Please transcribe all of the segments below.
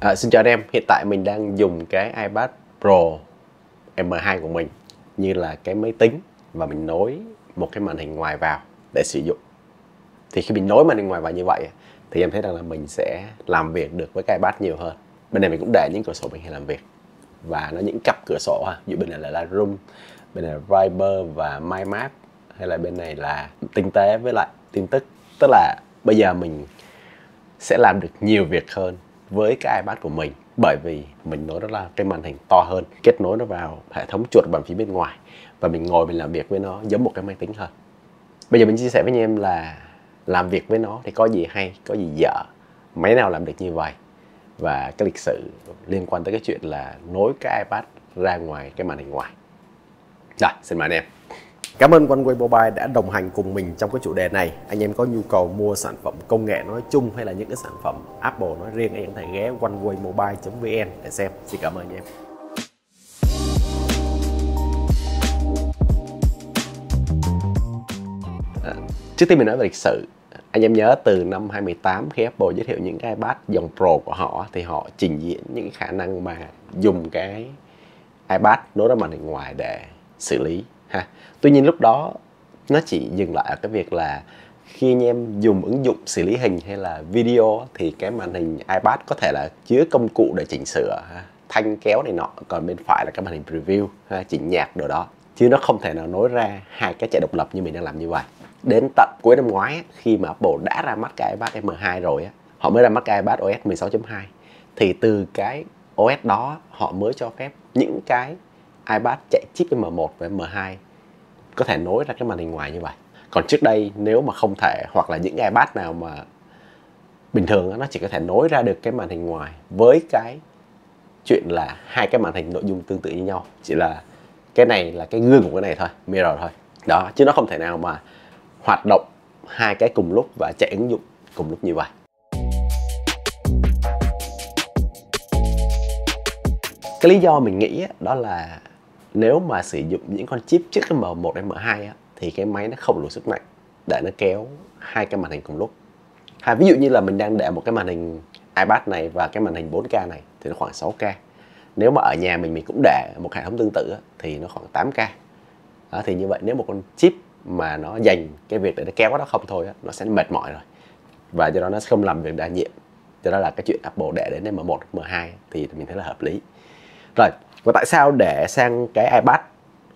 À, xin chào anh em, hiện tại mình đang dùng cái iPad Pro M2 của mình như là cái máy tính và mình nối một cái màn hình ngoài vào để sử dụng. Thì khi mình nối màn hình ngoài vào như vậy thì em thấy rằng là mình sẽ làm việc được với cái iPad nhiều hơn. Bên này mình cũng để những cửa sổ mình hay làm việc và nó những cặp cửa sổ ha, ví dụ bên này là Lightroom, bên này là Viber và MyMap hay là bên này là tinh tế với lại tin tức. Tức là bây giờ mình sẽ làm được nhiều việc hơn với cái iPad của mình, bởi vì mình nói đó là cái màn hình to hơn, kết nối nó vào hệ thống chuột bàn phím bên ngoài, và mình ngồi mình làm việc với nó giống một cái máy tính hơn. Bây giờ mình chia sẻ với anh em là làm việc với nó thì có gì hay, có gì dở, máy nào làm được như vậy? Và cái lịch sử liên quan tới cái chuyện là nối cái iPad ra ngoài cái màn hình ngoài. Rồi, xin mời anh em. Cảm ơn OneWay Mobile đã đồng hành cùng mình trong cái chủ đề này. Anh em có nhu cầu mua sản phẩm công nghệ nói chung hay là những cái sản phẩm Apple nói riêng, anh em có thể ghé onewaymobile.vn để xem. Xin cảm ơn anh em. À, trước tiên mình nói về lịch sử anh em nhớ từ năm 2018 khi Apple giới thiệu những cái iPad dòng Pro của họ thì họ trình diễn những khả năng mà dùng cái iPad nối ra màn hình ngoài để xử lý ha. Tuy nhiên lúc đó, nó chỉ dừng lại ở cái việc là khi anh em dùng ứng dụng xử lý hình hay là video thì cái màn hình iPad có thể là chứa công cụ để chỉnh sửa thanh kéo này nọ. Còn bên phải là cái màn hình preview chỉnh nhạc đồ đó. Chứ nó không thể nào nối ra hai cái chạy độc lập như mình đang làm như vậy. Đến tận cuối năm ngoái khi mà Apple đã ra mắt cái iPad M2 rồi họ mới ra mắt cái iPad OS 16.2 thì từ cái OS đó họ mới cho phép những cái iPad chạy chip M1 và M2 có thể nối ra cái màn hình ngoài như vậy. Còn trước đây, nếu mà không thể, hoặc là những cái iPad nào mà bình thường nó chỉ có thể nối ra được cái màn hình ngoài với cái chuyện là hai cái màn hình nội dung tương tự như nhau. Chỉ là cái này là cái gương của cái này thôi, mirror thôi. Đó, chứ nó không thể nào mà hoạt động hai cái cùng lúc và chạy ứng dụng cùng lúc như vậy. Cái lý do mình nghĩ đó là nếu mà sử dụng những con chip trước cái M1 M2 á, thì cái máy nó không đủ sức mạnh để nó kéo hai cái màn hình cùng lúc. Hay ví dụ như là mình đang để một cái màn hình iPad này và cái màn hình 4K này thì nó khoảng 6K nếu mà ở nhà mình mình cũng để một hệ thống tương tự á, thì nó khoảng 8K đó, thì như vậy nếu một con chip mà nó dành cái việc để nó kéo nó không thôi á, nó sẽ mệt mỏi rồi. Và do đó nó sẽ không làm việc đa nhiệm cho đó là cái chuyện Apple để đến M1 M2 thì mình thấy là hợp lý. Rồi và tại sao để sang cái iPad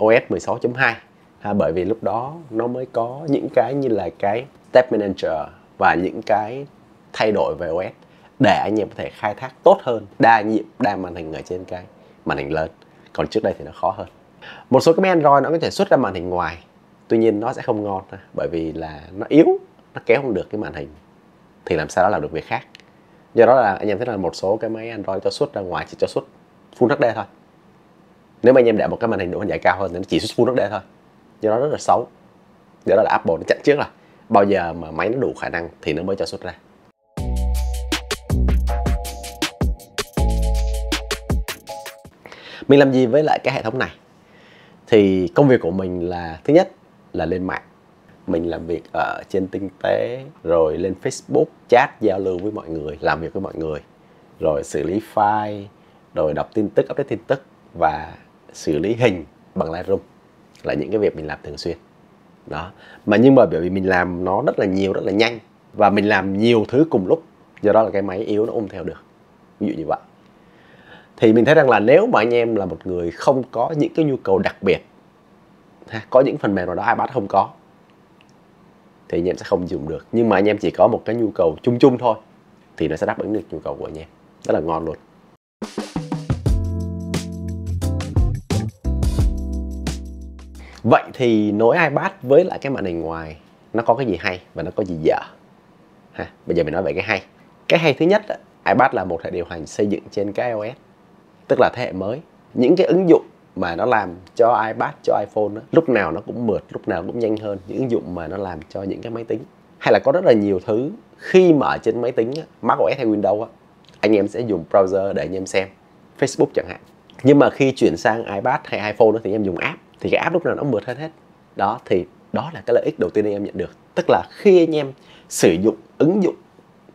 OS 16.2 ha, bởi vì lúc đó nó mới có những cái như là cái Tab Manager và những cái thay đổi về OS để anh em có thể khai thác tốt hơn đa nhiệm đa màn hình ở trên cái màn hình lớn. Còn trước đây thì nó khó hơn. Một số cái máy Android nó có thể xuất ra màn hình ngoài tuy nhiên nó sẽ không ngon bởi vì là nó yếu nó kéo không được cái màn hình. Thì làm sao đó làm được việc khác? Do đó là anh em thấy là một số cái máy Android cho xuất ra ngoài chỉ cho xuất Full HD thôi nếu mà anh em đã một cái màn hình độ phân giải cao hơn thì nó chỉ xuất Full HD thôi. Do đó rất là xấu. Do đó là Apple nó chặn trước là bao giờ mà máy nó đủ khả năng thì nó mới cho xuất ra. Mình làm gì với lại cái hệ thống này? Thì công việc của mình là, thứ nhất là lên mạng. Mình làm việc ở trên tinh tế, rồi lên Facebook, chat, giao lưu với mọi người, làm việc với mọi người, rồi xử lý file, rồi đọc tin tức, update tin tức và xử lý hình bằng Lightroom là những cái việc mình làm thường xuyên. Đó. Mà nhưng mà bởi vì mình làm nó rất là nhiều, rất là nhanh và mình làm nhiều thứ cùng lúc, do đó là cái máy yếu nó ôm theo được. Ví dụ như vậy. Thì mình thấy rằng là nếu mà anh em là một người không có những cái nhu cầu đặc biệt có những phần mềm nào đó iPad không có, thì anh em sẽ không dùng được. Nhưng mà anh em chỉ có một cái nhu cầu chung chung thôi, thì nó sẽ đáp ứng được nhu cầu của anh em. Rất là ngon luôn. Vậy thì nối iPad với lại cái màn hình ngoài nó có cái gì hay và nó có gì dở? Ha, bây giờ mình nói về cái hay. Cái hay thứ nhất, iPad là một hệ điều hành xây dựng trên cái iOS, tức là thế hệ mới. Những cái ứng dụng mà nó làm cho iPad, cho iPhone đó, lúc nào nó cũng mượt, lúc nào cũng nhanh hơn những ứng dụng mà nó làm cho những cái máy tính. Hay là có rất là nhiều thứ khi mà ở trên máy tính macOS hay Windows anh em sẽ dùng browser để anh em xem Facebook chẳng hạn. Nhưng mà khi chuyển sang iPad hay iPhone đó, thì anh em dùng app thì cái app lúc nào nó mượt hơn hết đó, thì đó là cái lợi ích đầu tiên anh em nhận được. Tức là khi anh em sử dụng ứng dụng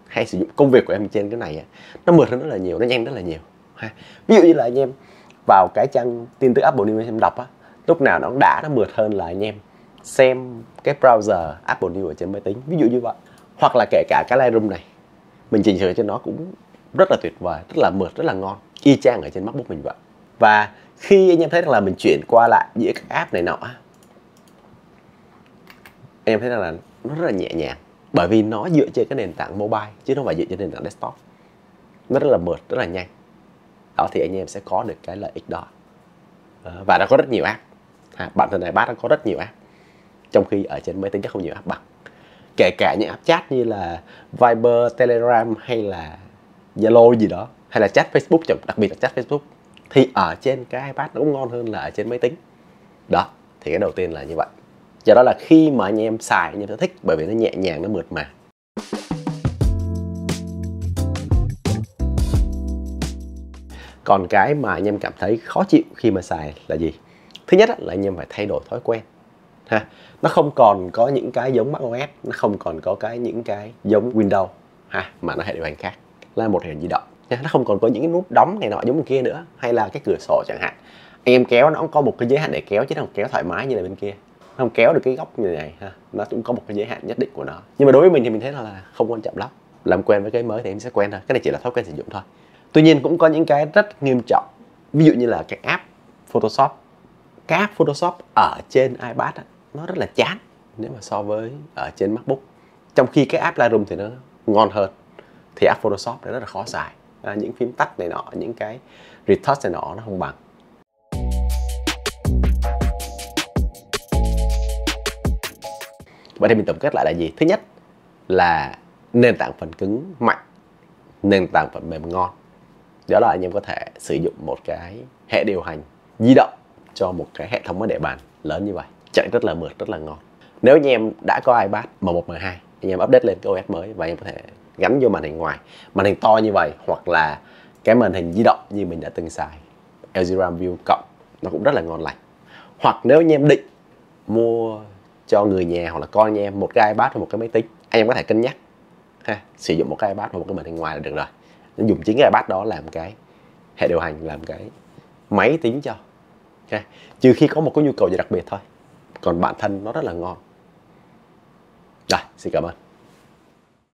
hay sử dụng công việc của em trên cái này nó mượt hơn rất là nhiều, nó nhanh rất là nhiều, ha. ví dụ như là anh em vào cái trang tin tức Apple News em đọc á, lúc nào nó đã, nó mượt hơn là anh em xem cái browser Apple News ở trên máy tính. Ví dụ như vậy. Hoặc là kể cả cái Lightroom này, mình chỉnh sửa cho nó cũng rất là tuyệt vời, rất là mượt, rất là ngon. Y chang ở trên MacBook mình vậy. Và khi anh em thấy rằng là mình chuyển qua lại giữa các app này nọ em thấy rằng là nó rất là nhẹ nhàng. Bởi vì nó dựa trên cái nền tảng mobile chứ không phải dựa trên nền tảng desktop. Nó rất là mượt rất là nhanh. Đó thì anh em sẽ có được cái lợi ích đó. Ờ, và nó có rất nhiều app. À, bản thân này bác nó có rất nhiều app. Trong khi ở trên máy tính chắc không nhiều app bằng. Kể cả những app chat như là Viber, Telegram hay là Zalo gì đó hay là chat Facebook đặc biệt là chat Facebook thì ở trên cái iPad nó cũng ngon hơn là ở trên máy tính. Đó, thì cái đầu tiên là như vậy. Do đó là khi mà anh em xài anh em sẽ thích, bởi vì nó nhẹ nhàng, nó mượt mà. Còn cái mà anh em cảm thấy khó chịu khi mà xài là gì? Thứ nhất là anh em phải thay đổi thói quen, ha. Nó không còn có những cái giống macOS nó không còn có cái, những cái giống Windows, ha, mà nó hệ điều hành khác. Là một hệ di động nó không còn có những cái nút đóng này nọ giống bên kia nữa hay là cái cửa sổ chẳng hạn. Anh em kéo nó cũng có một cái giới hạn để kéo chứ không kéo thoải mái như là bên kia. Không kéo được cái góc như này ha nó cũng có một cái giới hạn nhất định của nó. Nhưng mà đối với mình thì mình thấy là không quan trọng lắm. Làm quen với cái mới thì em sẽ quen thôi. Cái này chỉ là thói quen sử dụng thôi. Tuy nhiên cũng có những cái rất nghiêm trọng. Ví dụ như là cái app Photoshop. Cái app Photoshop ở trên iPad đó, nó rất là chán nếu mà so với ở trên MacBook. Trong khi cái app Lightroom thì nó ngon hơn. Thì app Photoshop nó rất là khó xài à, những phím tắt này nọ những cái retouch này nọ nó không bằng. Vậy thì mình tổng kết lại là gì? Thứ nhất là nền tảng phần cứng mạnh nền tảng phần mềm ngon. Đó là anh em có thể sử dụng một cái hệ điều hành di động cho một cái hệ thống máy để bàn lớn như vậy. Chạy rất là mượt rất là ngon. Nếu anh em đã có iPad M1 M2 anh em update lên cái OS mới và anh em có thể gắn vô màn hình ngoài. Màn hình to như vậy hoặc là cái màn hình di động như mình đã từng xài. LG RAM View cộng, nó cũng rất là ngon lành. Hoặc nếu anh em định mua cho người nhà hoặc là con anh em một cái iPad hoặc một cái máy tính, anh em có thể cân nhắc, ha, sử dụng một cái iPad hoặc một cái màn hình ngoài là được rồi. Dùng chính cái iPad đó làm cái hệ điều hành, làm cái máy tính cho, ha. Trừ khi có một cái nhu cầu gì đặc biệt thôi. Còn bản thân nó rất là ngon. Rồi, xin cảm ơn.